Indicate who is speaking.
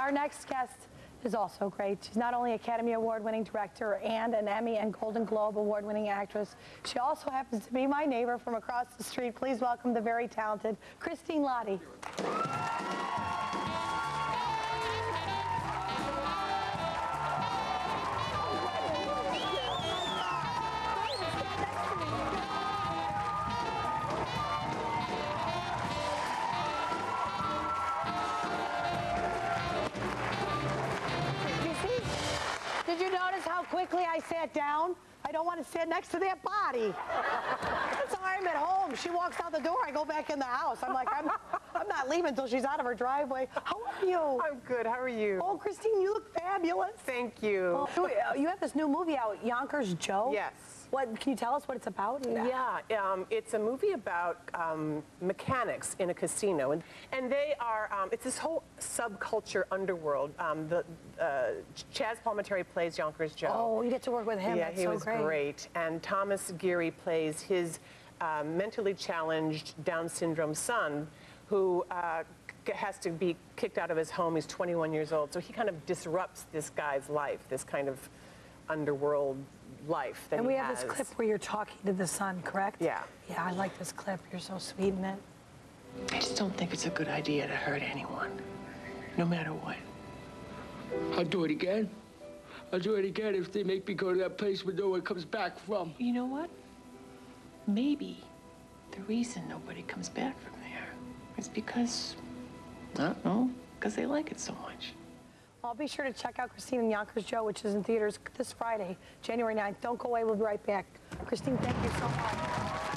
Speaker 1: Our next guest is also great. She's not only Academy Award winning director and an Emmy and Golden Globe award winning actress, she also happens to be my neighbor from across the street. Please welcome the very talented Christine Lahti. Quickly I sat down? I don't want to sit next to that body. How I'm at home. She walks out the door, I go back in the house. I'm like, I'm, Leaving until she's out of her driveway. How are you?
Speaker 2: I'm good. How are you?
Speaker 1: Oh, Christine, you look fabulous.
Speaker 2: Thank you.
Speaker 1: Oh, you have this new movie out, Yonkers Joe.
Speaker 2: Yes.
Speaker 1: What can you tell us what it's about?
Speaker 2: Yeah, um, it's a movie about um, mechanics in a casino, and and they are. Um, it's this whole subculture underworld. Um, the uh, Chazz Palminteri plays Yonkers Joe.
Speaker 1: Oh, you get to work with him.
Speaker 2: yeah,
Speaker 1: That's
Speaker 2: he
Speaker 1: so
Speaker 2: was
Speaker 1: great.
Speaker 2: great. And Thomas Geary plays his uh, mentally challenged Down syndrome son, who. Uh, has to be kicked out of his home. He's 21 years old, so he kind of disrupts this guy's life, this kind of underworld life that
Speaker 1: And
Speaker 2: he
Speaker 1: we have this clip where you're talking to the son, correct?
Speaker 2: Yeah.
Speaker 1: Yeah, I like this clip. You're so sweet in it.
Speaker 3: I just don't think it's a good idea to hurt anyone, no matter what.
Speaker 4: I'll do it again. I'll do it again if they make me go to that place where no one comes back from.
Speaker 3: You know what? Maybe the reason nobody comes back from is because, I don't know, because they like it so much.
Speaker 1: I'll be sure to check out Christine and Yonkers Joe, which is in theaters this Friday, January 9th. Don't go away. We'll be right back. Christine, thank you so much.